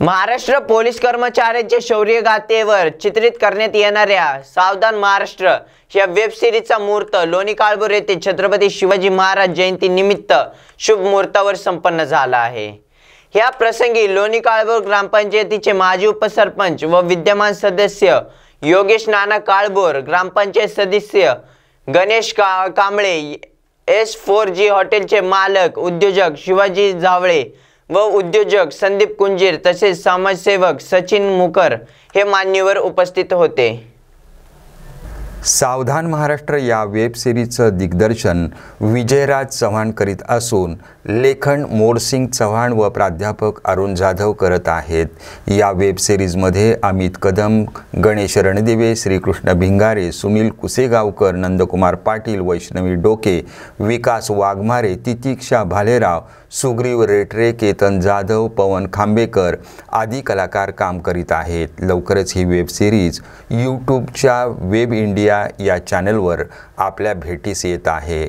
Maharashtra police कर्मचाऱ्यांच्या शौर्यगाथेवर चित्रित करण्यात येणाऱ्या सावधान महाराष्ट्र या वेब सिरीजचा मुहूर्त लोणी काळभोर येथे छत्रपती शिवाजी महाराज जयंती निमित्त शुभ मुहूर्तावर संपन्न झाला आहे. या प्रसंगी लोणी काळभोर ग्रामपंचायतीचे माजी उपसरपंच व विद्यमान सदस्य योगेश नाना काळभोर ग्रामपंचायत सदस्य गणेश का कांबळे एस फोर जी हॉटेलचे मालक उद्योजक शिवाजी जावळे व उद्योजक संदीप कुंजीर तसेच समाजसेवक सचिन मुकर हे मान्यवर उपस्थित होते. सावधान महाराष्ट्र या वेब सिरीजचं दिग्दर्शन विजयराज चव्हाण करीत असून लेखन मोरसिंग चव्हाण व प्राध्यापक अरुण जाधव करत आहेत. या वेब सिरीजमध्ये अमित कदम गणेश रणदिवे श्रीकृष्ण भिंगारे सुनील कुसेगावकर नंदकुमार पाटील वैष्णवी डोके विकास वाघमारे तितिक्षा भालेराव सुग्रीव रेटरे केतन जाधव पवन खांबेकर आदी कलाकार काम करीत आहेत. लवकरच ही वेब सिरीज यूट्यूबच्या वेब इंडिया या चॅनलवर आपल्या भेटीस येत आहे.